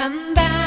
And I